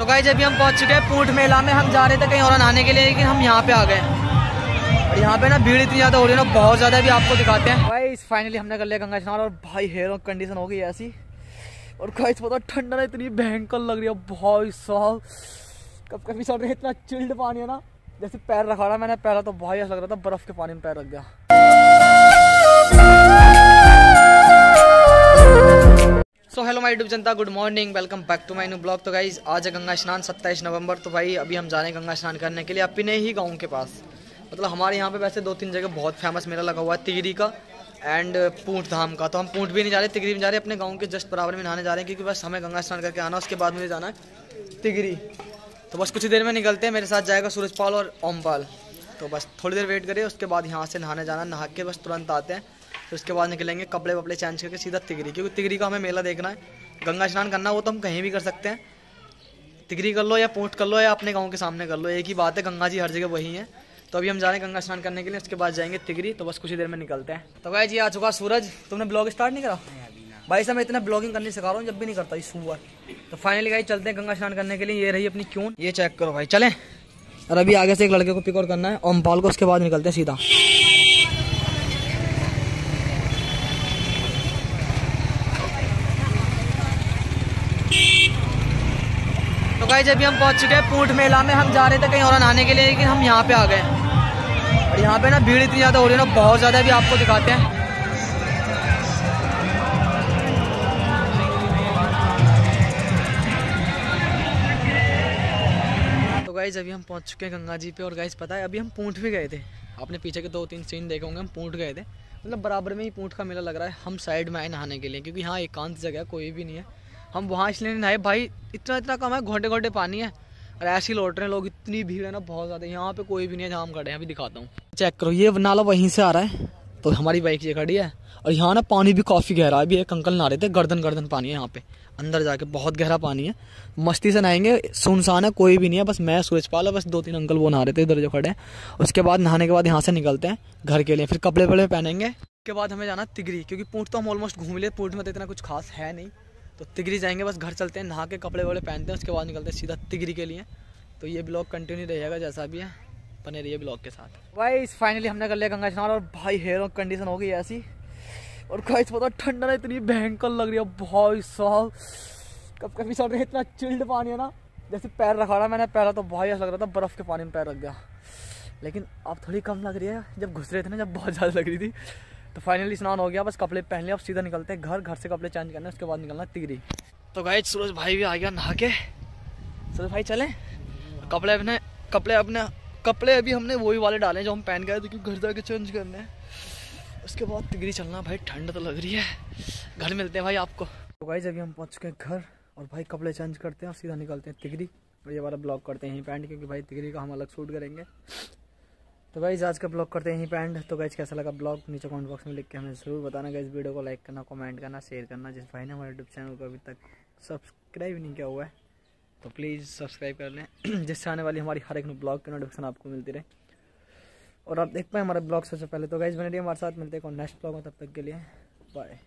तो गाइज़ अभी हम पहुँच चुके हैं पूंट मेला में। हम जा रहे थे कहीं और नहाने के लिए, लेकिन हम यहाँ पे आ गए और यहाँ पे ना भीड़ इतनी ज़्यादा हो रही है ना, बहुत ज़्यादा भी आपको दिखाते हैं। भाई फाइनली हमने कर लिया गंगा स्नान, और भाई हेयर कंडीशन हो गई ऐसी। और गाइस पता ठंडा ना इतनी भयंकर लग रही है, भाई साहब। कब कभी चल रहे इतना चिल्ड पानी है ना। जैसे पैर रखा रहा मैंने, पहला तो भाई ऐसा लग रहा था बर्फ़ के पानी में पैर रख गया so hello my YouTube Janata good morning welcome back to my new blog तो गाइज़ आज है गंगा स्नान 27 नवंबर। तो भाई, अभी हम जा रहे हैं गंगा स्नान करने के लिए अपने ही गाँव के पास। मतलब हमारे यहाँ पे वैसे दो तीन जगह बहुत फ़ेमस मेला लगा हुआ है, तिगरी का एंड पूंट धाम का। तो हम पूंट भी नहीं जा रहे, तिगरी में जा रहे, अपने गाँव के जस्ट बराबर में नहाने जा रहे हैं, क्योंकि बस हमें गंगा स्नान करके आना उसके बाद मुझे जाना है तिगरी। तो बस कुछ देर में निकलते हैं, मेरे साथ जाएगा सूरजपाल और ओमपाल। तो बस थोड़ी देर वेट करिए, उसके बाद यहाँ से नहाने जाना, नहा के बस तुरंत आते हैं। फिर उसके बाद निकलेंगे कपड़े वपड़े चेंज करके सीधा तिगरी क्योंकि तिगरी का हमें मेला देखना है। गंगा स्नान करना वो तो हम कहीं भी कर सकते हैं। तिगरी कर लो या पोट कर लो या अपने गाँव के सामने कर लो एक ही बात है गंगा जी हर जगह वही है। तो अभी हम जा रहे हैं गंगा स्नान करने के लिए उसके बाद जाएँगे तिगरी तो बस कुछ ही देर में निकलते हैं। तो भाई जी आ चुका सूरज। तुमने ब्लॉग स्टार्ट नहीं करा? भाई साहब मैं इतना ब्लॉगिंग करने सिखा रहा हूँ जब भी नहीं करता सुबह तो फाइनली भाई चलते हैं गंगा स्नान करने के लिए। ये रही अपनी क्यों ये चेक करो भाई चले। और अभी आगे से एक लड़के को पिक और करना है ओमपाल को उसके बाद निकलते हैं सीधा। तो गाइज़ अभी हम पहुँच चुके हैं पूंट मेला में। हम जा रहे थे कहीं और नहाने के लिए, लेकिन हम यहाँ पे आ गए और यहाँ पे ना भीड़ इतनी ज़्यादा हो रही है ना, बहुत ज़्यादा भी आपको दिखाते हैं। तो गाइज़ अभी हम पहुँच चुके हैं गंगा जी पे। और गाइज़ पता है, अभी हम पूंट भी गए थे। आपने पीछे के दो तीन सीन देखे होंगे, हम पूंट गए थे। मतलब बराबर में ही पूंट का मेला लग रहा है, हम साइड में आए नहाने के लिए, क्योंकि यहाँ एकांत जगह कोई भी नहीं है। हम वहाँ इसलिए नहीं नहाए। भाई, इतना इतना कम है घोटे घोटे पानी है। और ऐसे ही लौट रहे हैं लोग, इतनी भीड़ है ना, बहुत ज़्यादा। यहाँ पे कोई भी नहीं है, जहाँ हम खड़े हैं, अभी दिखाता हूँ। चेक करो, ये नाला वहीं से आ रहा है। तो हमारी बाइक ये खड़ी है। और यहाँ ना पानी भी काफ़ी गहरा है। अभी एक अंकल नहा रहे थे, गर्दन गर्दन पानी है यहाँ पे। अंदर जाके बहुत गहरा पानी है। मस्ती से नहाएँगे, सुनसान है, कोई भी नहीं है, बस मैं, सूरजपाल बस दो तीन अंकल वो नहा रहे थे, इधर जो खड़े हैं। उसके बाद नहाने के बाद यहाँ से निकलते हैं, घर के लिए। फिर कपड़े वपड़े पहनेंगे। उसके बाद हमें जाना तिगरी, क्योंकि पूंट तो हम ऑलमोस्ट घूम लिए। पूंट में तो इतना कुछ खास है नहीं। तो तिगरी जाएँगे, बस घर चलते हैं, नहा के कपड़े वपड़े पहनते हैं, उसके बाद निकलते हैं सीधा तिगरी के लिए। तो ये ब्लॉग कंटिन्यू रहेगा जैसा भी है, बने रहिए ब्लॉग के साथ। भाई फाइनली हमने कर लिया गंगा स्नान, और भाई हेयर कंडीशन हो गई ऐसी। और गाइस पता ठंडा ना इतनी भयंकर लग रही है, भाई साहब। कब कभी चल रहे इतना चिल्ड पानी है ना। जैसे पैर रखा रहा मैंने, पहला तो भाई ऐसा लग रहा था बर्फ़ के पानी में पैर रख गया। लेकिन अब थोड़ी कम लग रही है, जब घुस रहे थे ना, जब बहुत ज़्यादा लग रही थी। तो फाइनली स्नान हो गया बस कपड़े पहन लिया अब सीधा निकलते हैं घर घर से कपड़े चेंज करने उसके बाद निकलना तिगरी। तो गाइस सूरज भाई भी आ गया नहा के। सूरज भाई चले? कपड़े अपने कपड़े अपने कपड़े अभी हमने वही वाले डाले जो हम पहन गए थे क्योंकि घर जाके चेंज करने हैं। उसके बाद तिगरी चलना भाई ठंड तो लग रही है। घर मिलते हैं भाई आपको। तो गाइज़ अभी हम पहुँच चुके हैं घर और भाई कपड़े चेंज करते हैं और सीधा निकलते हैं तिगरी। और ये वाला ब्लॉग करते हैं यहीं पैंट क्योंकि भाई तिगरी का हम अलग शूट करेंगे। तो गाइज़ आज का ब्लॉग करते हैं यहीं पैंट तो गाइज़ कैसा लगा ब्लॉग नीचे कमेंट बॉक्स में लिख के हमें ज़रूर बताना। गाइज़ वीडियो को लाइक करना कमेंट करना शेयर करना। जिस भाई ने हमारे यूट्यूब चैनल को अभी तक सब्सक्राइब नहीं किया हुआ है तो प्लीज़ सब्सक्राइब कर लें। जिससे आने वाली हमारी हर एक ब्लॉग की नोटिफिकेशन आपको मिलती रहे। और आप देख पाए हमारे ब्लॉग सबसे पहले। तो गाइज़ बने रहिए हमारे साथ। मिलते हैं नेक्स्ट ब्लॉग में। तब तक के लिए बाय